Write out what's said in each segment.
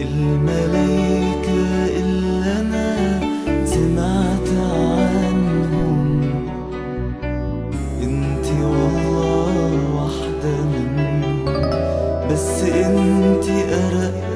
الملايكة اللي أنا سمعت عنهم. انتي والله واحدة منهم. بس انتي أرق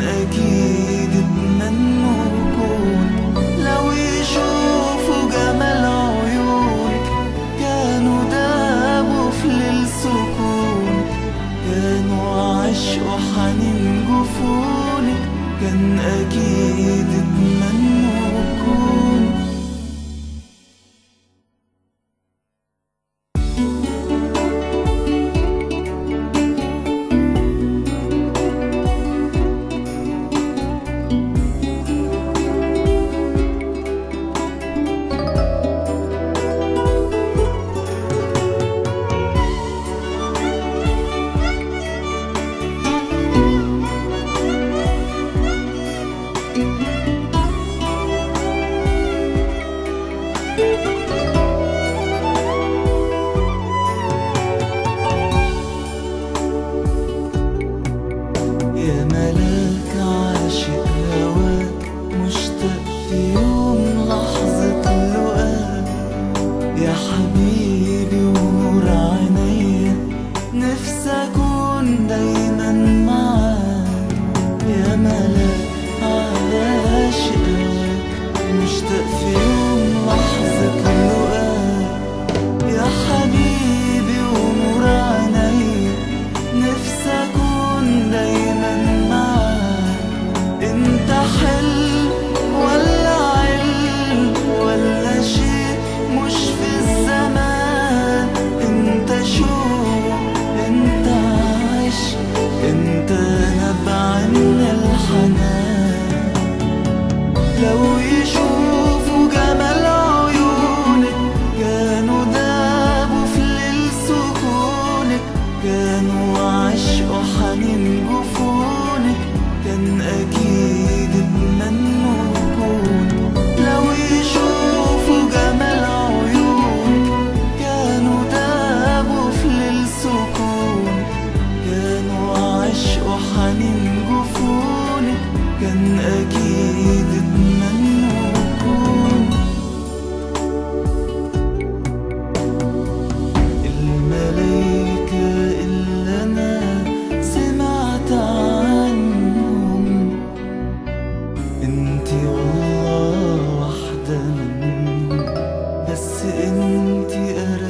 أكيد اتمنوا يكون لو يشوفوا جمال عيونك كانوا دابوا في للسكون كانوا عشقوا حنين جفونك كان أكيد اتمنوا يا ملاك مشتاق فيك. lâu انتي قريب